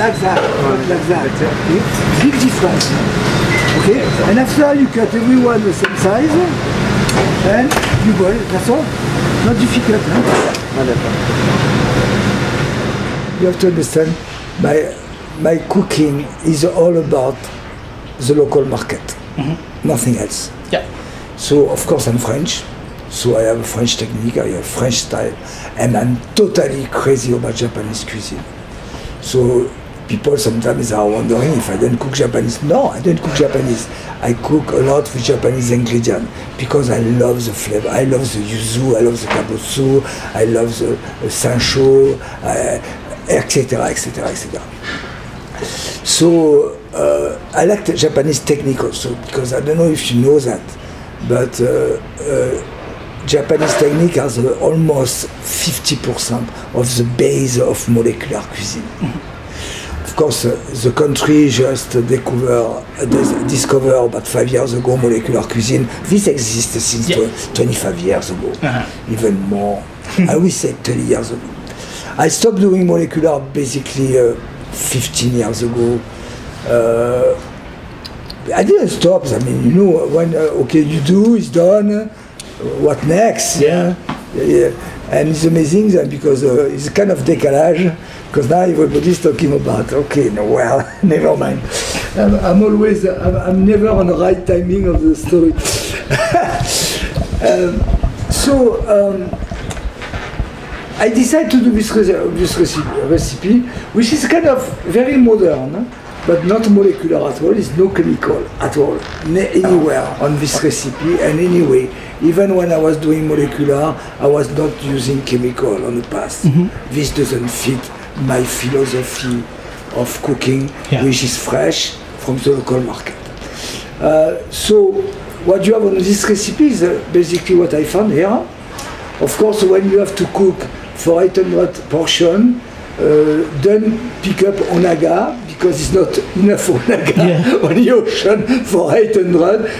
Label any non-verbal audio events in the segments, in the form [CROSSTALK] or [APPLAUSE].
like that, not like that. Okay? Big difference. Okay, and after you cut everyone the same size, and you boil. That's all. Not difficult. Huh? Ah. You have to understand, my my cooking is all about the local market, nothing else. Yeah. So of course I'm French, so I have a French technique, I have French style, and I'm totally crazy about Japanese cuisine. So people sometimes are wondering if I don't cook Japanese. No, I don't cook Japanese. I cook a lot with Japanese ingredient because I love the flavor. I love the yuzu, I love the kabosu, I love the, the sansho, etc., etc., etc. So uh, I like the Japanese technique also because I don't know if you know that, but uh, uh, Japanese technique has uh, almost 50% of the base of molecular cuisine. Of course, the country just discover, uh, dis- discover about five years ago molecular cuisine. This exists since Yeah. tw- 25 years ago, Uh-huh. even more. I will say 30 years ago. I stopped doing molecular basically uh, 15 years ago. Uh, I didn't stop. I mean, you know, when uh, okay, you do, it's done. What next? Yeah. And it's amazing that because uh, it's a kind of décalage. Because now everybody's talking about okay, no, well, [LAUGHS] never mind. I'm, I'm always, I'm, I'm never on the right timing of the story. [LAUGHS] um, so. Um, I decided to do this, this recipe, recipe, which is kind of very modern, but not molecular at all. It's no chemical at all, anywhere on this recipe. And anyway, even when I was doing molecular, I was not using chemical on the past. This doesn't fit my philosophy of cooking, Yeah. which is fresh from the local market. Uh, so what you have on this recipe is uh, basically what I found here. Of course, when you have to cook for 800 portion, uh, don't pick up onaga because it's not enough onaga Yeah. [LAUGHS] on the ocean for 800.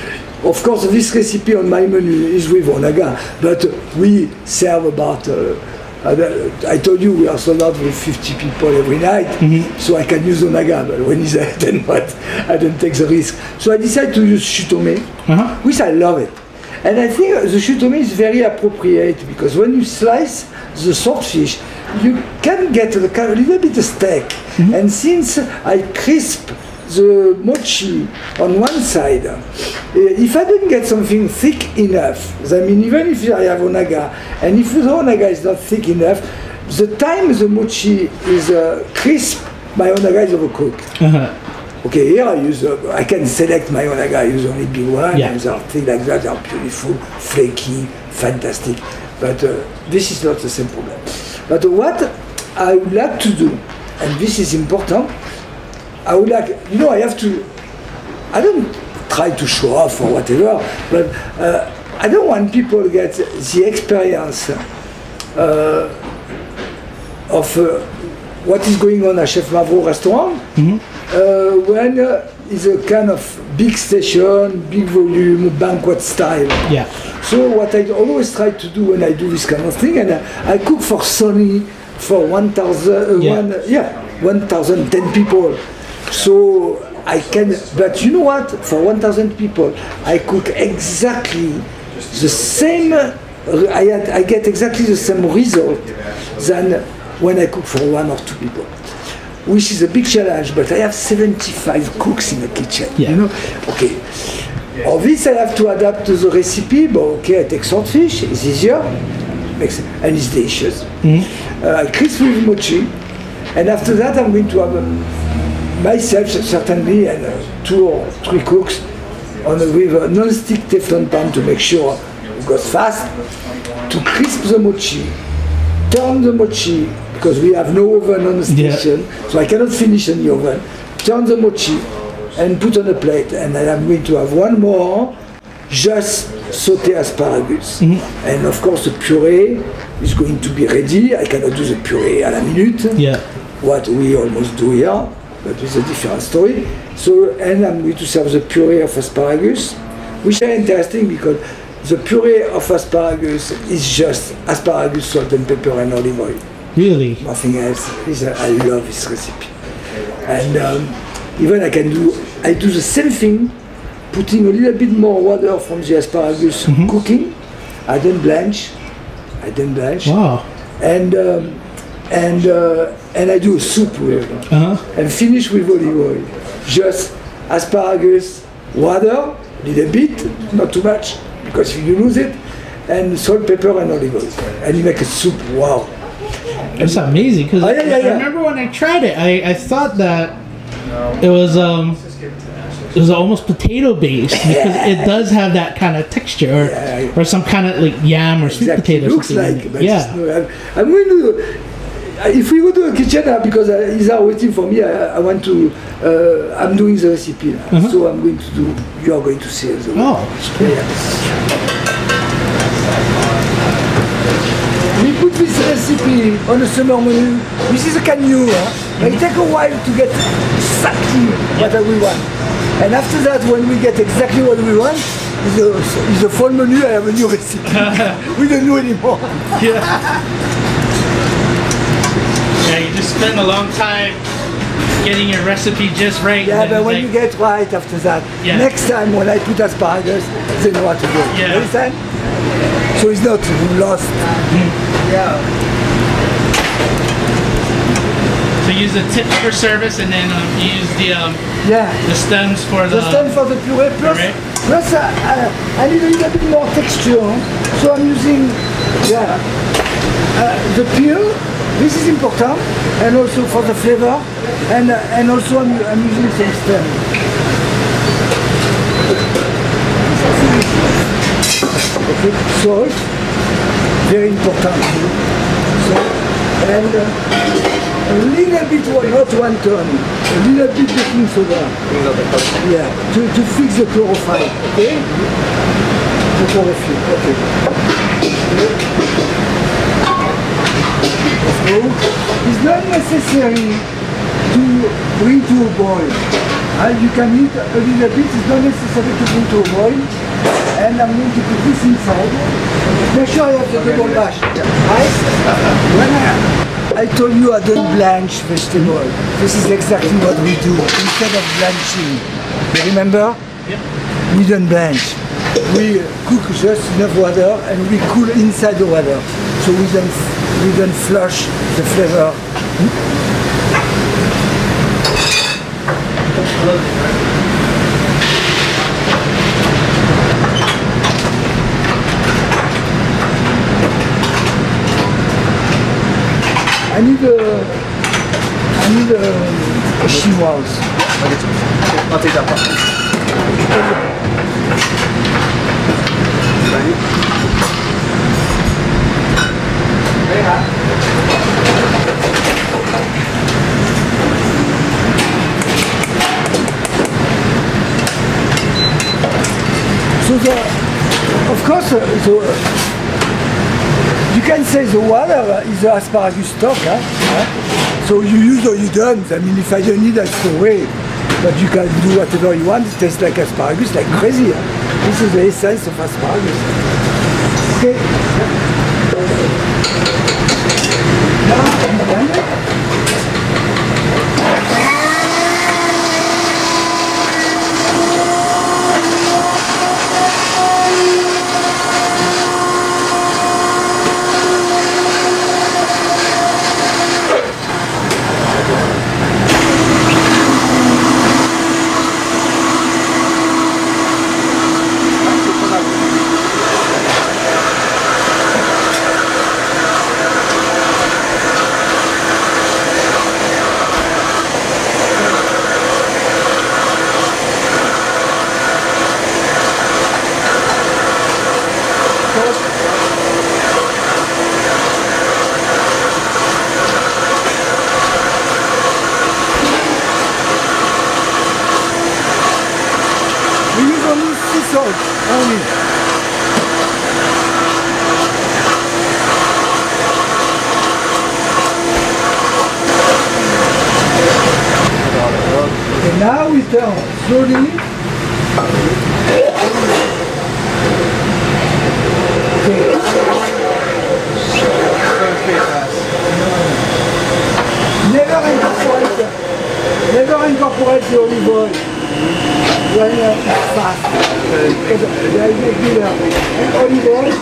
Of course, this recipe on my menu is with onaga, but we serve about. Uh, uh, I told you we are sold out with 50 people every night, so I can use onaga. But when it's 800, [LAUGHS] I don't take the risk. So I decided to use shutome, Uh-huh. which I love it. And I think the shutome is very appropriate because when you slice the swordfish, you can get a little bit of steak. And since I crisp the mochi on one side, eh, if I didn't get something thick enough, I mean, even if I have onaga, and if the onaga is not thick enough, the time the mochi is uh, crisp, my onaga is overcooked. Uh-huh. Okay, here I use, uh, I can select my onaga, I use only big one, Yeah. and there are things like that, they are beautiful, flaky, fantastic. But uh, this is not the same problem. But what I would like to do, and this is important, I would like, you know, I have to, I don't try to show off or whatever, but uh, I don't want people to get the experience uh, of uh, what is going on at Chef Mavro restaurant uh, when uh, it's a kind of big station, big volume, banquet style. Yeah. So what I always try to do when I do this kind of thing, and I, I cook for Sony for 1,000, uh, Yeah. one, yeah, 1,010 people. So I can, but you know what? For 1,000 people, I cook exactly the same. I, had, I get exactly the same result than when I cook for one or two people which is a big challenge, but I have 75 cooks in the kitchen. Yeah. You know? Okay. Of this I have to adapt to the recipe, but okay, I take swordfish, it's easier, makes, and it's delicious. Uh, I crisp with mochi, and after that I'm going to have um, myself certainly and uh, two or three cooks on a, with a non-stick Teflon pan to make sure it goes fast, to crisp the mochi, turn the mochi because we have no oven on the Yeah. station, so I cannot finish in the oven. Turn the mochi and put on a plate, and then I'm going to have one more, just sauté asparagus. And of course, the puree is going to be ready. I cannot do the puree in à la minute. Yeah. What we almost do here, but it's a different story. So, and I'm going to serve the puree of asparagus, which is interesting because the puree of asparagus is just asparagus, salt and pepper and olive oil. Really? Nothing else. A- I love this recipe. And um, even I can do, I do the same thing, putting a little bit more water from the asparagus cooking. I don't blanch. I don't blanch. Wow. And um, and uh, and I do a soup with it. Uh huh. and finish with olive oil. Just asparagus, water, little bit, not too much, because if you lose it, and salt, pepper, and olive oil. And you make a soup, wow. It's amazing because Oh, yeah, yeah, I yeah. remember when I tried it, I, I thought that it was um it was almost potato based [LAUGHS] because it does have that kind of texture or, or some kind of like yam or sweet Exactly, potato. looks like, but yeah. it's no, I'm, I'm going to, if we go to the kitchen now, because uh, he's are waiting for me, I, I want to, uh, I'm doing the recipe now. Uh-huh. So I'm going to do, you are going to see it. Oh, cool. We put this recipe on a summer menu. This is a canu. Huh? It takes a while to get exactly what we want. And after that, when we get exactly what we want, is a full menu. I have a new recipe. [LAUGHS] we don't know anymore. [LAUGHS] Yeah. Yeah, you just spend a long time getting your recipe just right. Yeah, but when it's you get right after that, Yeah. next time when I put asparagus, they know what to do. Yeah. Understand? So it's not lost. Yeah. So use the tips for service and then um, you use the um, Yeah. the stems for the. The stem for the puree, plus, Puree. plus uh, uh, I need a little bit more texture, so I'm using yeah, uh, the peel, this is important, and also for the flavor, and, and also I'm, I'm using. Okay, salt, very important, salt, and uh, a little bit, not one ton, a little bit baking soda. Yeah, to, to fix the chlorophyll, okay? The chlorophyll, okay. So, it's not necessary to bring to a boil. Uh, you can eat a little bit, it's not necessary to bring to a boil. And I'm going to put this inside. Make sure I have the double mash. Right? When I, I told you I don't blanch vegetable. This is exactly what we do instead of blanching. You remember? Yep. We don't blanch. We cook just enough water and we cool inside the water. So we don't we don't flush the flavor. I need a I need a, a chinois. I'll take that So the, of course, the, you can say the water is the asparagus stock. Huh? So you use or you don't. I mean, if I don't need, I throw away. But you can do whatever you want. It tastes like asparagus, like crazy. This is the essence of asparagus. Okay. And now we down 30. Never incorporate, never incorporate the olive oil when uh, fast. Because there is a killer. And olive oil,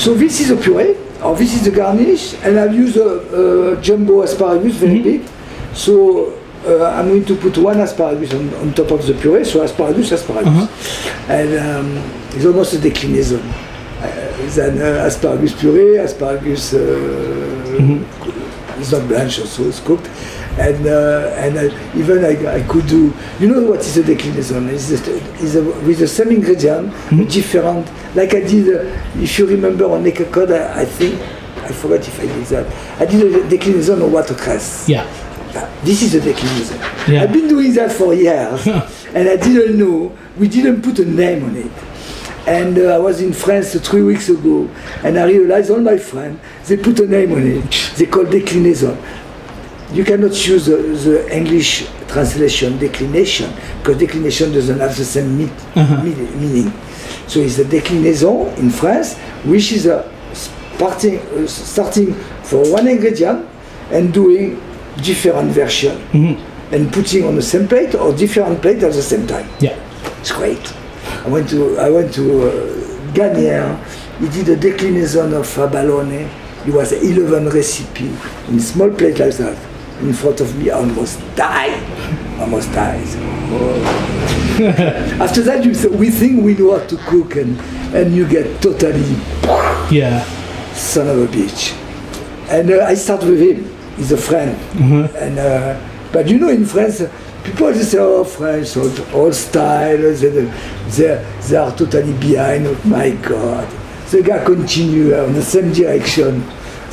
so this is a puree, or this is the garnish, and I've used a, a jumbo asparagus, very big. So uh, I'm going to put one asparagus on, on top of the puree, so asparagus, asparagus. And um, it's almost a declinaison. Uh, than uh, asparagus puree, asparagus uh, it's not blanched, so it's cooked. And uh, and uh, even I, I could do, you know what is a declinaison? It's, just, it's a, with the same ingredient, different. Like I did, uh, if you remember on Naked Code, I, I think, I forgot if I did that. I did a declinaison of watercress. Yeah. Uh, This is a declinaison. Yeah. I've been doing that for years, and I didn't know. We didn't put a name on it. And uh, I was in France three weeks ago, and I realized all my friends they put a name on it. They call declinaison. You cannot use the, the English translation declination because declination doesn't have the same meat, meaning- meaning. So it's a declinaison in France, which is a starting, uh, starting for one ingredient and doing different version and putting on the same plate or different plate at the same time. Yeah. It's great. I went to I went to uh, Gagnaire. He did a declinaison of abalone. It was 11 recipe in small plate like that in front of me. I almost die. Almost died. Oh. [LAUGHS] After that, you say, we think we know how to cook, and and you get totally Yeah. son of a bitch. And uh, I start with him. He's a friend. And uh, but you know, in France, people just say, "Oh, French, old, old style." They, they, they are totally behind. Oh, my God, the guy continue on the same direction.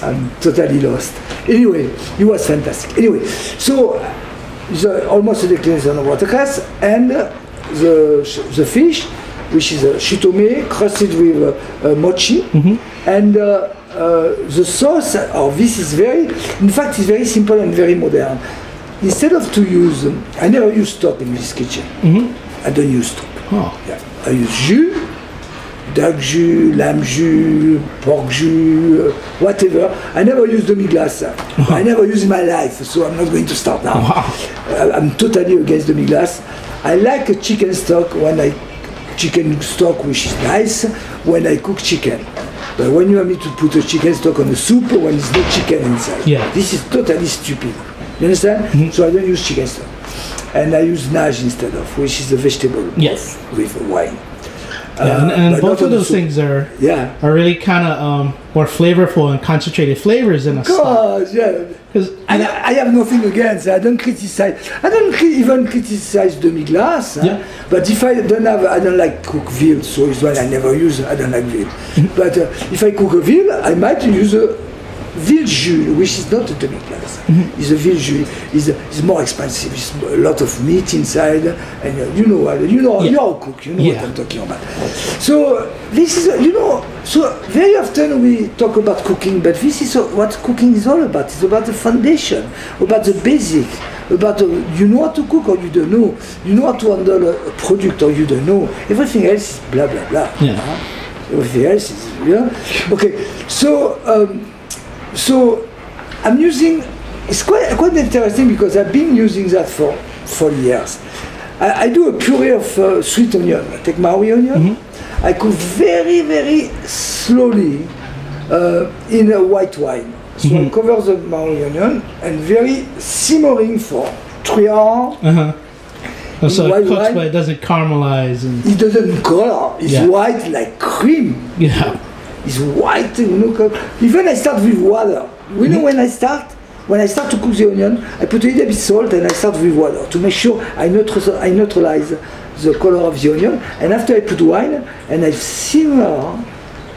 I'm totally lost. Anyway, he was fantastic. Anyway, so the, almost a declination of watercress and uh, the the fish, which is a shutome crusted with uh, uh, mochi, and uh, uh, the sauce. Oh, this is very. In fact, it's very simple and very modern. Instead of to use, I never use stock in this kitchen. I don't use stock. Oh. Yeah. I use jus, duck jus, lamb jus, pork jus, whatever. I never use demi-glace. I never use in my life, so I'm not going to start now. Uh, I'm totally against demi-glace. I like a chicken stock when I chicken stock, which is nice when I cook chicken. But when you want me to put a chicken stock on a soup when there's no chicken inside, Yeah. this is totally stupid. You understand? So I don't use chicken stock. And I use nage instead of, which is a vegetable Yes. with wine. Yeah, and, Uh, and both of those things are Yeah. are really kind of um, more flavorful and concentrated flavors in a. God, yeah. Because I, I have nothing against. I don't criticize. I don't cri- even criticize demi-glace. huh? Yeah. But if I don't have, I don't like cook veal, so it's one I never use. I don't like veal. but uh, if I cook a veal, I might use a jus, which is not a demi-glace. It's a veal jus. It's, it's more expensive. It's a lot of meat inside, and uh, you know, uh, you know, Yeah. you're a cook. You know Yeah. what I'm talking about. So this is, uh, you know, so very often we talk about cooking, but this is what cooking is all about. It's about the foundation, about the basic, about uh, you know how to cook or you don't know, you know how to handle a, a product or you don't know. Everything else is blah blah blah. Yeah. huh? Everything else is yeah. Okay, so um, so I'm using. It's quite quite interesting because I've been using that for for years. I, I do a puree of uh, sweet onion. I take Maui onion. I cook very very slowly uh, in a white wine. So I cover the Maui onion and very simmering for three hours. uh-huh. Oh, so it cooks, wine? but it doesn't caramelize and It doesn't color. It's Yeah. white like cream. yeah. It's white, you know. Even I start with water. You know when I start? When I start to cook the onion, I put a little bit salt and I start with water to make sure I, neutra- I neutralize the color of the onion. And after I put wine and I simmer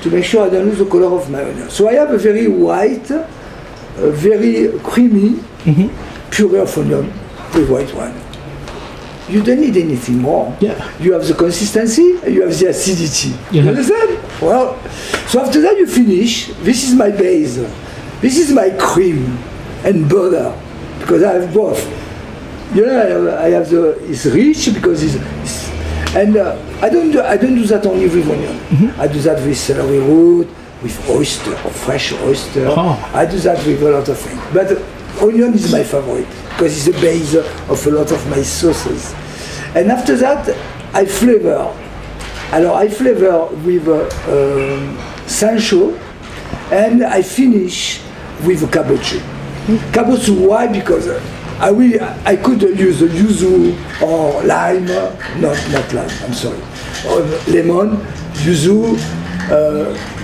to make sure I don't lose the color of my onion. So I have a very white, uh, very creamy puree of onion with white wine. You don't need anything more. Yeah. You have the consistency, you have the acidity. Yeah. You understand? Well, so after that you finish. This is my base. This is my cream and butter because I have both. You know, I have, I have the it's rich because it's, it's and uh, I don't do I don't do that only with onion. I do that with celery root, with oyster, fresh oyster. Oh. I do that with a lot of things. But onion is my favorite because it's the base of a lot of my sauces. And after that, I flavor. Alors I flavor with uh, um, sansho, and I finish with cabochu. Cabochu, why? Because I really I could use yuzu or lime, not not lime. I'm sorry, or lemon, yuzu. Uh,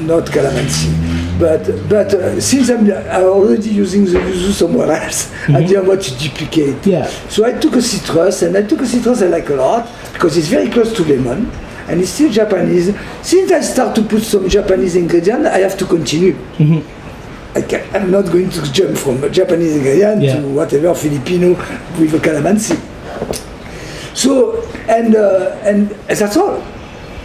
not calamansi. But but uh, since I'm, I'm already using the yuzu somewhere else, [LAUGHS] I didn't want to duplicate. Yeah. So I took a citrus, and I took a citrus I like a lot because it's very close to lemon, and it's still Japanese. Since I start to put some Japanese ingredient, I have to continue. I can, I'm not going to jump from Japanese ingredient Yeah. to whatever Filipino with a calamansi. So and uh, and that's all.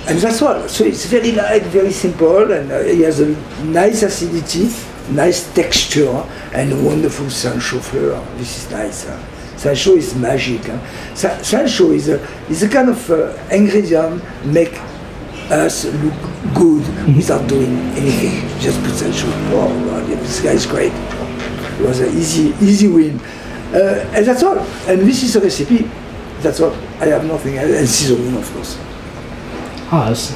And that's all. So it's very light, very simple, and uh, it has a nice acidity, nice texture, and wonderful sansho flavor. This is nice. Huh? Sansho is magic. Huh? Sa- sansho is a, is a kind of uh, ingredient make us look good without doing anything. Just put sansho. Oh, yeah, this guy is great. It was an easy, easy win. Uh, and that's all. And this is a recipe. That's all. I have nothing. And seasoning, of course. It's,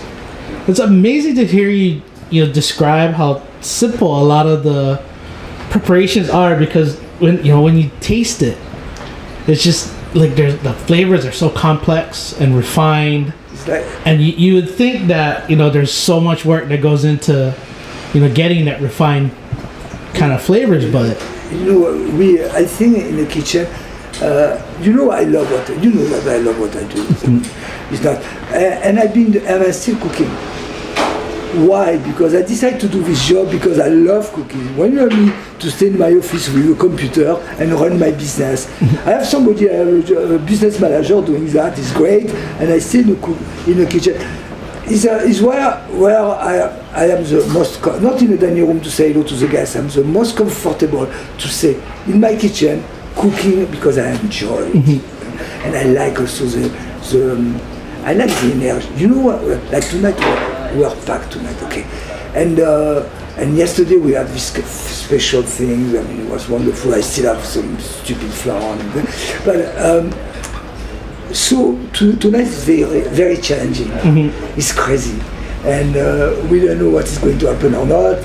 it's amazing to hear you you know describe how simple a lot of the preparations are because when you know when you taste it, it's just like there's the flavors are so complex and refined, like, and you, you would think that you know there's so much work that goes into you know getting that refined kind of flavors, but you know, we, I think in the kitchen, uh, you know, I love what, you know that I love what I do. It's not, uh, and I've been, and I'm still cooking. Why? Because I decided to do this job because I love cooking. When you want me to stay in my office with a computer and run my business, I have somebody, I have a, a business manager doing that. It's great, and I stay in the, cook, in the kitchen. Is uh, is where where I I am the most not in the dining room to say hello to the guests. I'm the most comfortable to say in my kitchen cooking because I enjoy it, and I like also the the um, I like the energy. You know what? Like tonight we are packed tonight, okay, and. Uh, and yesterday we had this special thing. I mean, it was wonderful. I still have some stupid flour on it, but um, so to, tonight is very very challenging. It's crazy, and uh, we don't know what is going to happen or not.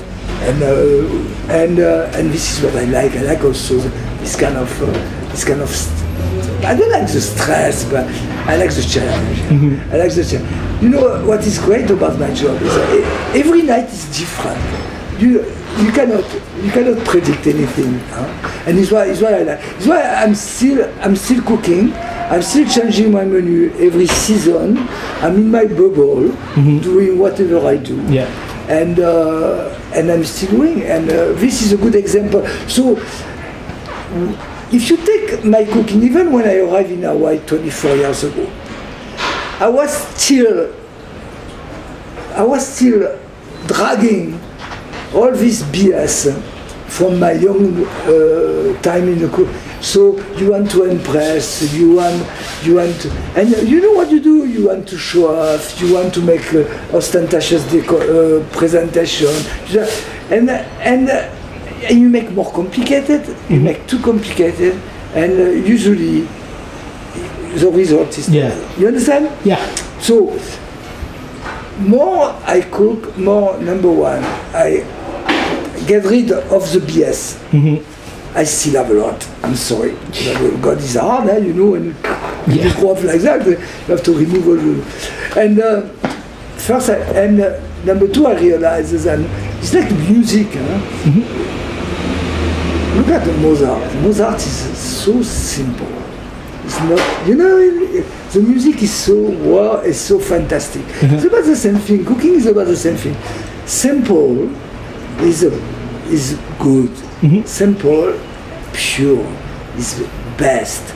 And uh, and uh, and this is what I like. I like also this kind of uh, this kind of. St- I don't like the stress, but I like the challenge. I like the challenge. You know what is great about my job is every night is different. You you cannot you cannot predict anything, huh? and it's why it's why I like. It's why I'm still I'm still cooking. I'm still changing my menu every season. I'm in my bubble, doing whatever I do yeah, and uh, and I'm still doing. And uh, this is a good example. So if you take my cooking, even when I arrived in Hawaii 24 years ago, I was still I was still dragging all this BS from my young uh, time in the cook. So you want to impress, you want, you want, to, and you know what you do. You want to show off. You want to make uh, ostentatious uh, presentation, and and, and you make more complicated. You make too complicated, and uh, usually the result is Yeah. You understand? yeah, So more I cook, more number one, I get rid of the BS. I still have a lot. I'm sorry. God is hard, eh, you know, you Yeah. grow up like that, you have to remove all the. And uh, first, I, and uh, number two, I realize is that it's like music. Huh? Look at Mozart. Mozart is so simple. It's not, you know, the music is so wow, is so fantastic. Mm-hmm. It's about the same thing. Cooking is about the same thing. Simple is a, is good. Mm-hmm. Simple, pure is the best,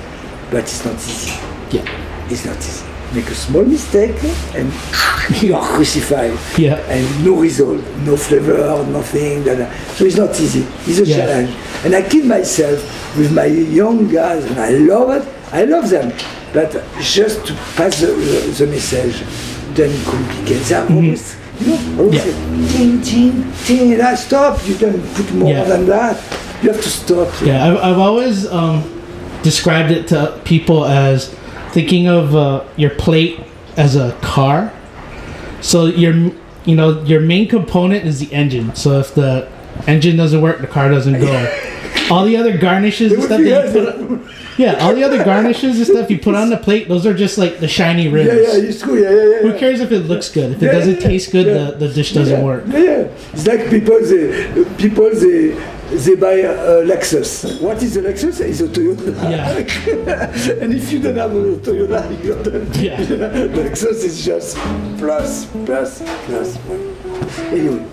but it's not easy. Yeah. It's not easy. Make a small mistake and [LAUGHS] you are crucified. Yeah. And no result, no flavor, nothing. Da, da. So it's not easy. It's a Yeah. challenge. And I kill myself with my young guys, and I love it. I love them. But just to pass the, the, the message, don't complicate. They are always, you know, always Mm-hmm. Yeah. ting, ting, ting, and I stop. You don't put more Yeah. than that. You have to stop. Yeah, I've, I've always um, described it to people as thinking of uh, your plate as a car. So your you know your main component is the engine. So if the engine doesn't work, the car doesn't go. [LAUGHS] All the other garnishes and stuff that you put on, yeah, all the other garnishes and stuff you put on the plate, those are just like the shiny rims. Yeah, yeah, it's. Yeah, yeah, yeah. Who cares if it looks good? If it Yeah, doesn't yeah, taste good, yeah. the, the dish doesn't work. Yeah, yeah. It's like people they people they they buy a Lexus. What is a Lexus? It's a Toyota. Yeah. [LAUGHS] and if you don't have a Toyota, you don't. [LAUGHS] Yeah. [LAUGHS] Lexus is just plus, plus, plus. Anyway.